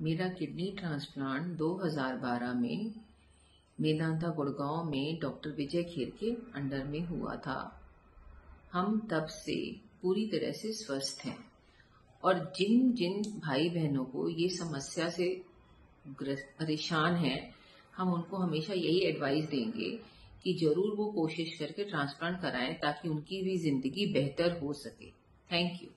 मेरा kidney transplant 2012 में मेदांता गुड़गांव में डॉक्टर विजय खेर के अंडर में हुआ था। हम तब से पूरी तरह से स्वस्थ हैं और जिन जिन भाई बहनों को ये समस्या से परेशान हैं, हम उनको हमेशा यही एडवाइस देंगे कि ज़रूर वो कोशिश करके ट्रांसप्लांट कराएँ ताकि उनकी भी ज़िंदगी बेहतर हो सके। Thank you